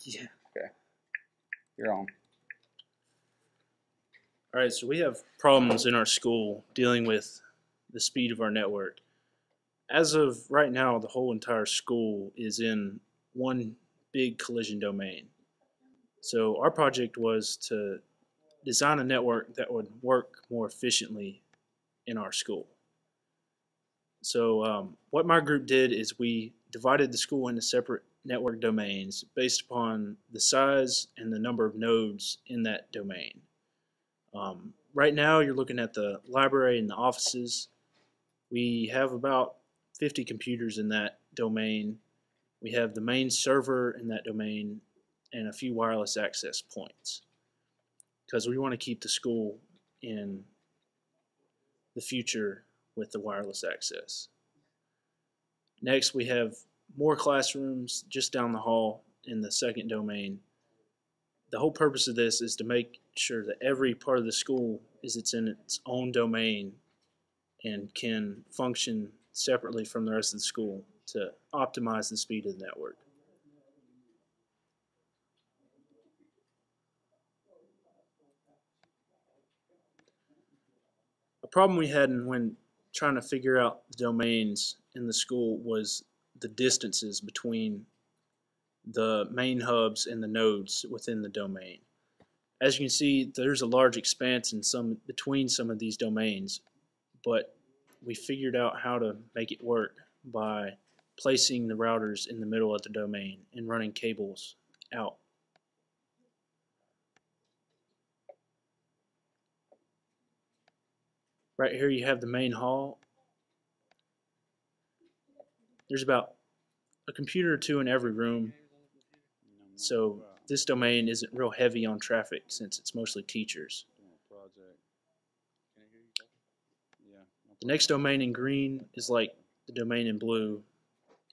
Yeah. Okay. You're on. All right, so we have problems in our school dealing with the speed of our network. As of right now, the whole entire school is in one big collision domain. So our project was to design a network that would work more efficiently in our school. So um, what my group did is we divided the school into separate network domains based upon the size and the number of nodes in that domain. Um, right now, you're looking at the library and the offices. We have about 50 computers in that domain. We have the main server in that domain and a few wireless access points because we want to keep the school in the future with the wireless access. Next, we have more classrooms just down the hall in the second domain. The whole purpose of this is to make sure that every part of the school is it's in its own domain and can function separately from the rest of the school to optimize the speed of the network. A problem we had when trying to figure out the domains in the school was the distances between the main hubs and the nodes within the domain. As you can see, there's a large expanse in some between some of these domains, but we figured out how to make it work by placing the routers in the middle of the domain and running cables out. Right here you have the main hall. There's about a computer or two in every room, so this domain isn't real heavy on traffic since it's mostly teachers. The next domain in green is like the domain in blue.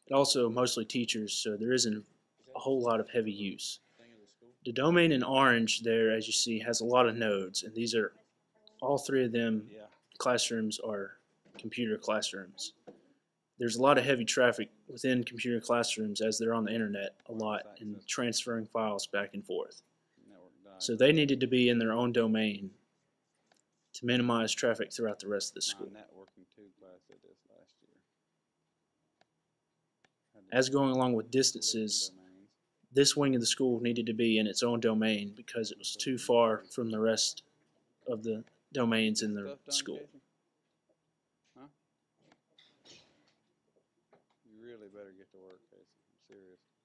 It also mostly teachers, so there isn't a whole lot of heavy use. The domain in orange there, as you see, has a lot of nodes, and these are all three of them classrooms are computer classrooms. There's a lot of heavy traffic within computer classrooms as they're on the internet a lot and transferring files back and forth. So they needed to be in their own domain to minimize traffic throughout the rest of the school. networking two class did this last year. Had to As going along with distances, this wing of the school needed to be in its own domain because it was too far from the rest of the domains in the school. Casey? Huh? You really better get to work. I'm serious.